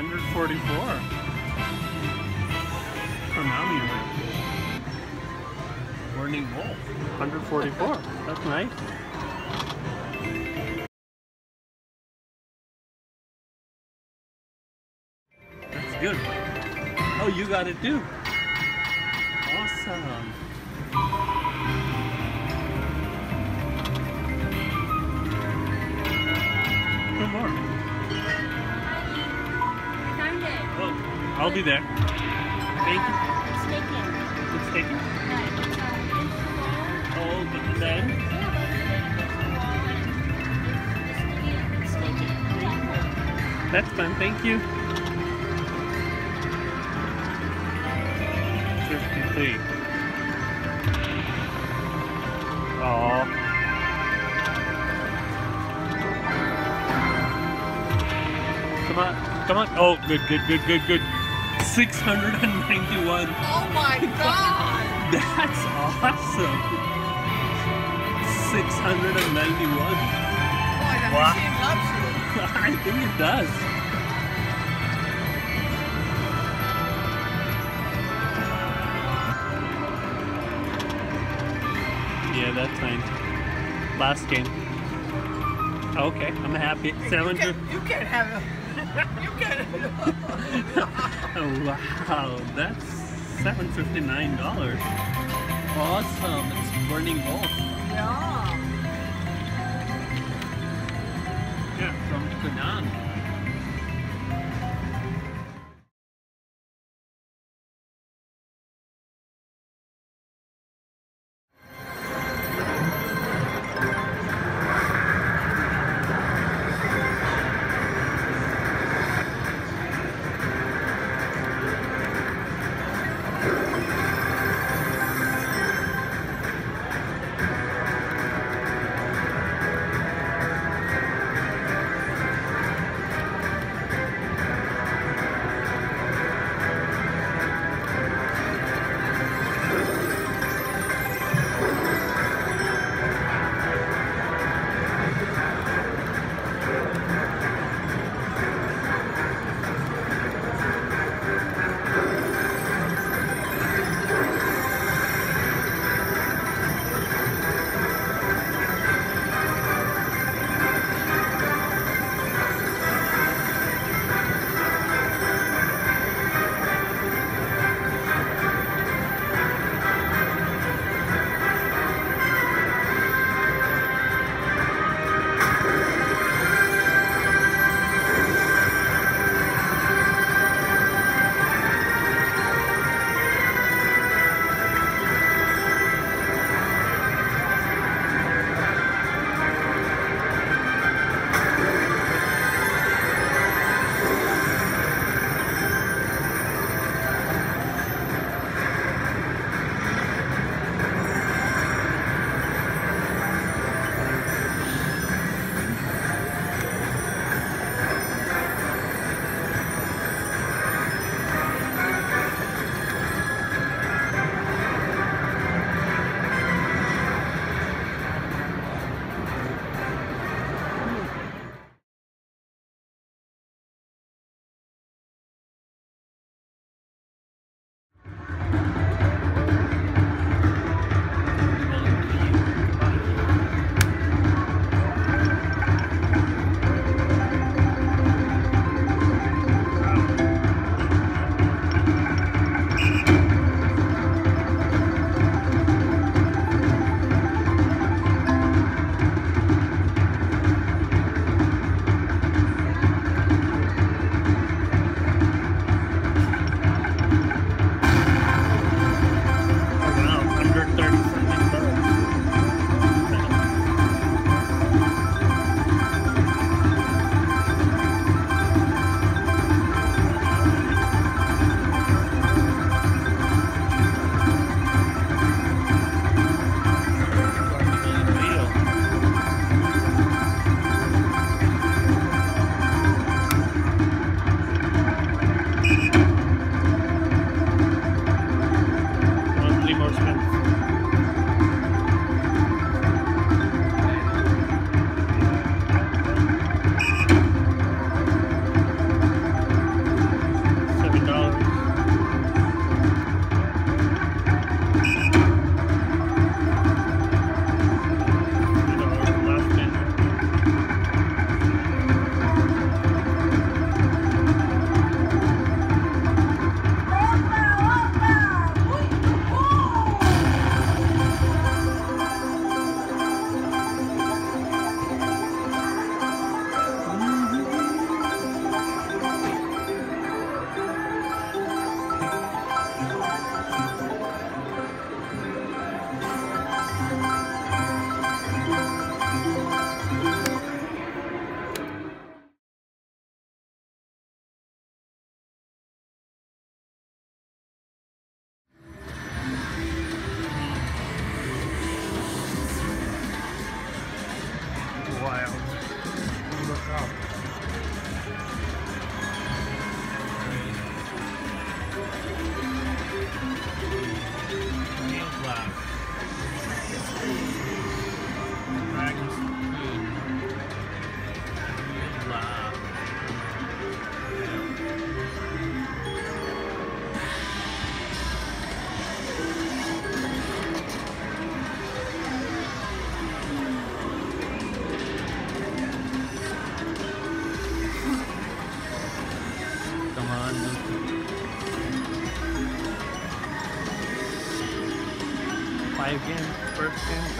144. Konami Burning Wolf. 144. That's nice. That's good. Oh, you got it too. Awesome. I'll be there. Thank you. It's taken. It's taken. Oh, but then. That's fun. Thank you. 53. Oh. Come on. Come on. Oh, good, good, good, good, good. 691. Oh my god! That's awesome. 691. Boy, that Wow. machine loves you. I think it does. Yeah, that's fine. Last game. Okay, I'm happy. You Seven. can, you can't have a. You can. Oh, wow, that's seven fifty nine dollars. Awesome! It's burning wolf. yeah. Yeah, from Konami.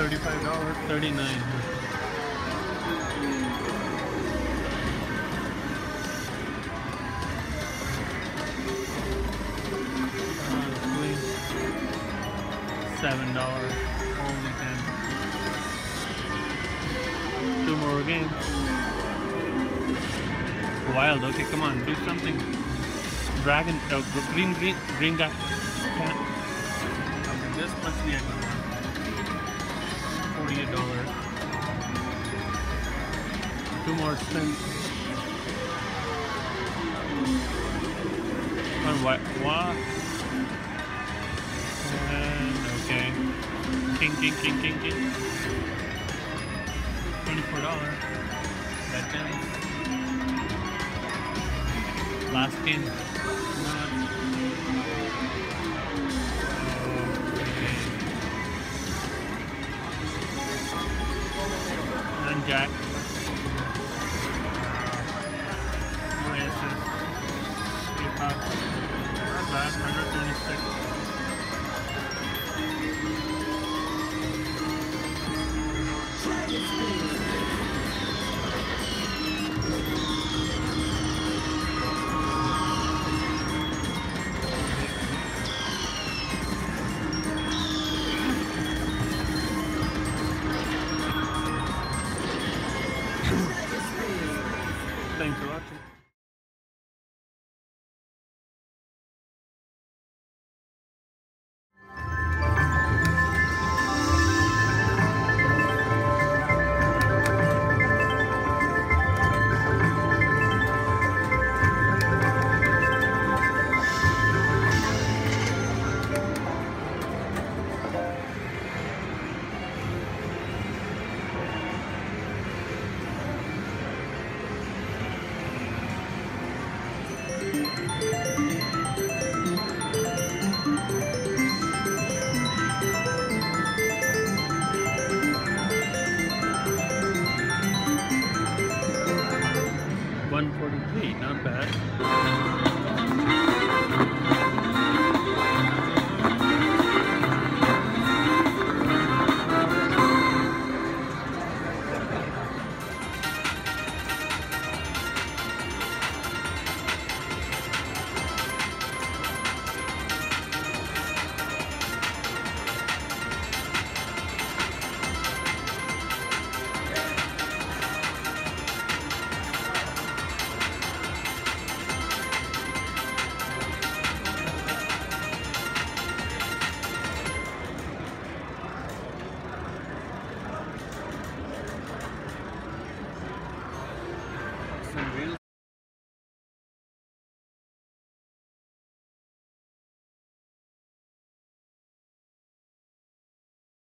Game, thirty-five dollars, thirty-nine. Seven dollars, only ten. Two more games. Wild. Okay, come on, do something. Dragon, uh, green, green, green guy. This must be a one. Forty-eight dollars. Two more spins. On what? What? And okay. King, king, king, king, king. Twenty-four ends. Last game. And Jack.